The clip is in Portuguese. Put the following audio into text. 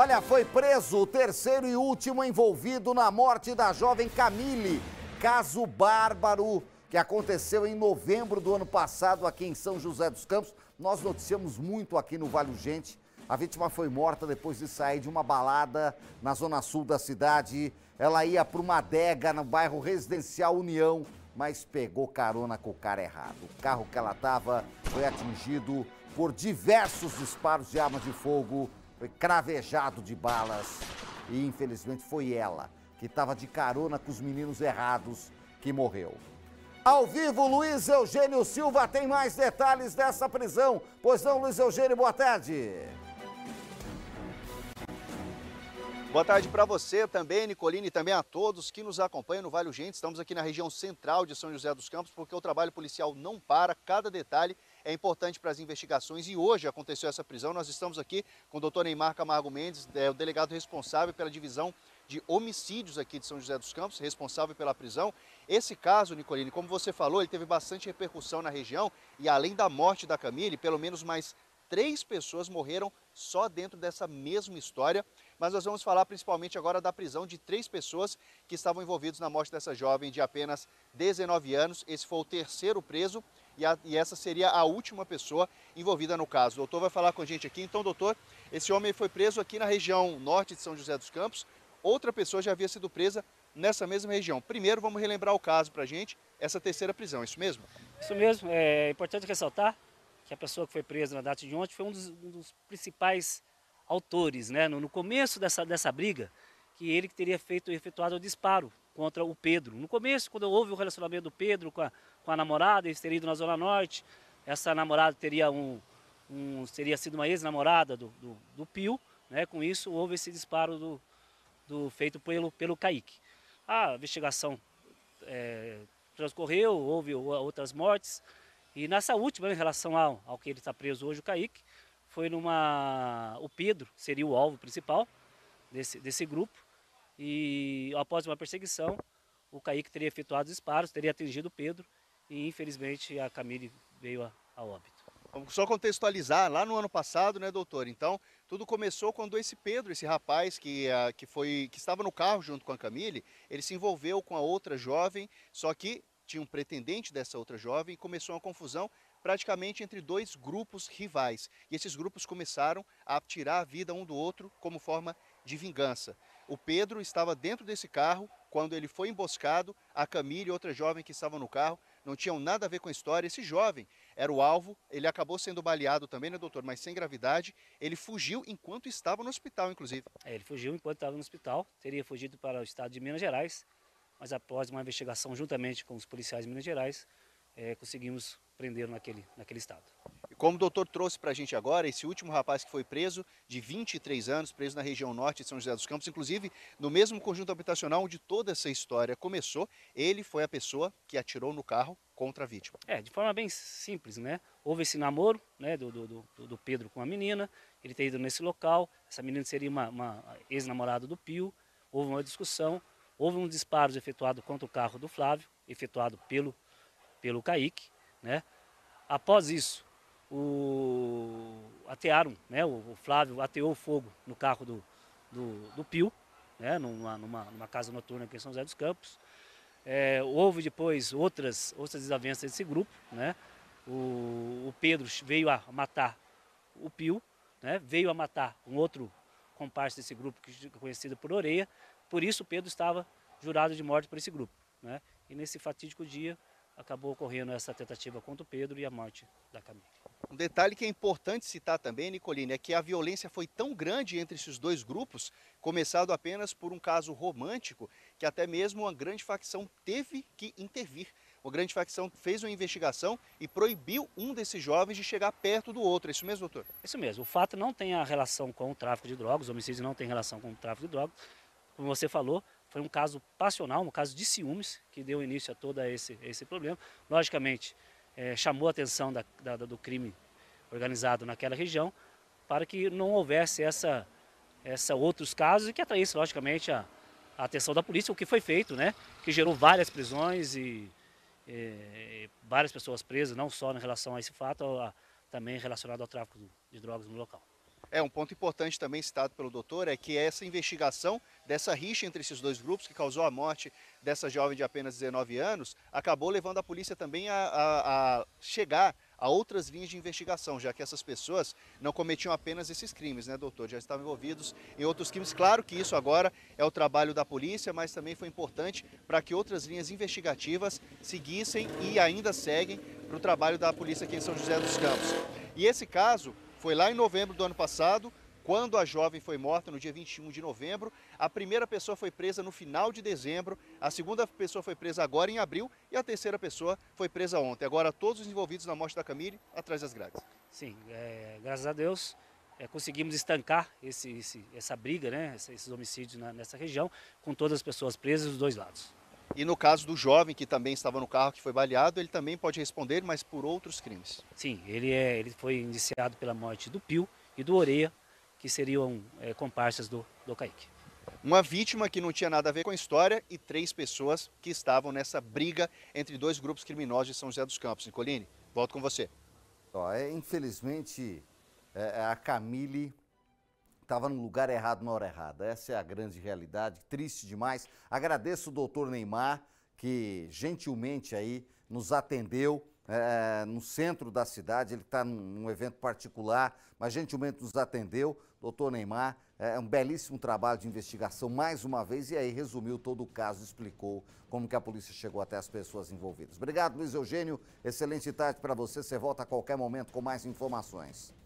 Olha, foi preso o terceiro e último envolvido na morte da jovem Camille. Caso bárbaro que aconteceu em novembro do ano passado aqui em São José dos Campos. Nós noticiamos muito aqui no Vale Gente. A vítima foi morta depois de sair de uma balada na zona sul da cidade. Ela ia para uma adega no bairro Residencial União, mas pegou carona com o cara errado. O carro que ela estava foi atingido por diversos disparos de armas de fogo, foi cravejado de balas e infelizmente foi ela que estava de carona com os meninos errados que morreu. Ao vivo, Luiz Eugênio Silva tem mais detalhes dessa prisão. Pois não, Luiz Eugênio, boa tarde. Boa tarde para você também, Nicoline, e também a todos que nos acompanham no Vale Gente. Estamos aqui na região central de São José dos Campos porque o trabalho policial não para, cada detalhe é importante para as investigações e hoje aconteceu essa prisão. Nós estamos aqui com o doutor Neymar Camargo Mendes, é o delegado responsável pela divisão de homicídios aqui de São José dos Campos, responsável pela prisão. Esse caso, Nicoline, como você falou, ele teve bastante repercussão na região e além da morte da Camille, pelo menos mais três pessoas morreram só dentro dessa mesma história. Mas nós vamos falar principalmente agora da prisão de três pessoas que estavam envolvidas na morte dessa jovem de apenas 19 anos. Esse foi o terceiro preso e, a, e, essa seria a última pessoa envolvida no caso. O doutor vai falar com a gente aqui. Então, doutor, esse homem foi preso aqui na região norte de São José dos Campos outra pessoa já havia sido presa nessa mesma região. Primeiro, vamos relembrar o caso para a gente, essa terceira prisão, é isso mesmo? Isso mesmo, é importante ressaltar que a pessoa que foi presa na data de ontem foi um dos, um dos principais autores, né? No, no, começo dessa, dessa briga, que ele que teria feito, efetuado o disparo contra o Pedro. No começo, quando houve o relacionamento do Pedro com a, com a namorada, eles teriam ido na Zona Norte, essa namorada teria, um, um teria sido uma ex-namorada do, do, do Pio, né? com isso houve esse disparo do, do, feito pelo, pelo Kaique. A investigação é, transcorreu, houve outras mortes, e nessa última, em relação ao, ao que ele está preso hoje, o Kaique, foi numa. O Pedro seria o alvo principal desse, desse grupo, e após uma perseguição, o Kaique teria efetuado disparos, teria atingido o Pedro, e infelizmente a Camille veio a, a óbito. Vamos só contextualizar, lá no ano passado, né, doutor? Então, tudo começou quando esse Pedro, esse rapaz que, uh, que, foi, que estava no carro junto com a Camille, ele se envolveu com a outra jovem, só que tinha um pretendente dessa outra jovem e começou uma confusão praticamente entre dois grupos rivais. E esses grupos começaram a tirar a vida um do outro como forma de vingança. O Pedro estava dentro desse carro quando ele foi emboscado, a Camille e outra jovem que estavam no carro não tinham nada a ver com a história. Esse jovem era o alvo, ele acabou sendo baleado também, né, doutor? Mas sem gravidade. Ele fugiu enquanto estava no hospital, inclusive. É, ele fugiu enquanto estava no hospital, teria fugido para o estado de Minas Gerais, mas após uma investigação juntamente com os policiais de Minas Gerais, é, conseguimos prendê-lo naquele, naquele estado. Como o doutor trouxe para a gente agora, esse último rapaz que foi preso, de 23 anos, preso na região norte de São José dos Campos, inclusive no mesmo conjunto habitacional onde toda essa história começou, ele foi a pessoa que atirou no carro contra a vítima. É, de forma bem simples, né? Houve esse namoro né, do, do, do, do Pedro com a menina, ele ter ido nesse local, essa menina seria uma, uma ex-namorada do Pio, houve uma discussão, houve um disparo efetuado contra o carro do Flávio, efetuado pelo, pelo Kaique, né? Após isso, o, atearam, né, o, o Flávio ateou fogo no carro do, do, do Pio, né, numa, numa, numa, casa noturna aqui em São José dos Campos. É, houve depois outras, outras desavenças desse grupo, né? O, o, Pedro veio a matar o Pio, né? veio a matar um outro comparsa desse grupo que é conhecido por Oreia, por isso Pedro estava jurado de morte por esse grupo. Né? E nesse fatídico dia acabou ocorrendo essa tentativa contra o Pedro e a morte da Camille. Um detalhe que é importante citar também, Nicoline, é que a violência foi tão grande entre esses dois grupos, começado apenas por um caso romântico, que até mesmo uma grande facção teve que intervir. Uma grande facção fez uma investigação e proibiu um desses jovens de chegar perto do outro. É isso mesmo, doutor? Isso mesmo. O fato não tem a relação com o tráfico de drogas, o homicídio não tem relação com o tráfico de drogas. Como você falou, foi um caso passional, um caso de ciúmes que deu início a todo esse, esse problema. Logicamente, é, chamou a atenção da, da, do crime organizado naquela região para que não houvesse essa, essa outros casos e que atraísse, logicamente, a, a atenção da polícia, o que foi feito, né? Que gerou várias prisões e, e várias pessoas presas, não só em relação a esse fato, a, também relacionado ao tráfico de drogas no local. É, um ponto importante também citado pelo doutor é que essa investigação dessa rixa entre esses dois grupos, que causou a morte dessa jovem de apenas 19 anos, acabou levando a polícia também a, a, a chegar a outras linhas de investigação, já que essas pessoas não cometiam apenas esses crimes, né, doutor? Já estavam envolvidos em outros crimes. Claro que isso agora é o trabalho da polícia, mas também foi importante para que outras linhas investigativas seguissem e ainda seguem para o trabalho da polícia aqui em São José dos Campos. E esse caso foi lá em novembro do ano passado, quando a jovem foi morta no dia 21 de novembro. A primeira pessoa foi presa no final de dezembro, a segunda pessoa foi presa agora em abril e a terceira pessoa foi presa ontem. Agora todos os envolvidos na morte da Camille atrás das grades. Sim, é, graças a Deus é, conseguimos estancar esse, esse, essa briga, né, esses homicídios na, nessa região, com todas as pessoas presas dos dois lados. E no caso do jovem que também estava no carro, que foi baleado, ele também pode responder, mas por outros crimes. Sim, ele, é, ele foi indiciado pela morte do Pio e do Oreia, que seriam é, comparsas do, do Kaique. Uma vítima que não tinha nada a ver com a história e três pessoas que estavam nessa briga entre dois grupos criminosos de São José dos Campos. Nicoline, volto com você. Ó, é, infelizmente, é, a Camille estava no lugar errado na hora errada. Essa é a grande realidade, triste demais. Agradeço o doutor Neymar, que gentilmente aí nos atendeu é, no centro da cidade. Ele está num evento particular, mas gentilmente nos atendeu. Doutor Neymar, é um belíssimo trabalho de investigação, mais uma vez, e aí resumiu todo o caso, explicou como que a polícia chegou até as pessoas envolvidas. Obrigado, Luiz Eugênio. Excelente tarde para você. Você volta a qualquer momento com mais informações.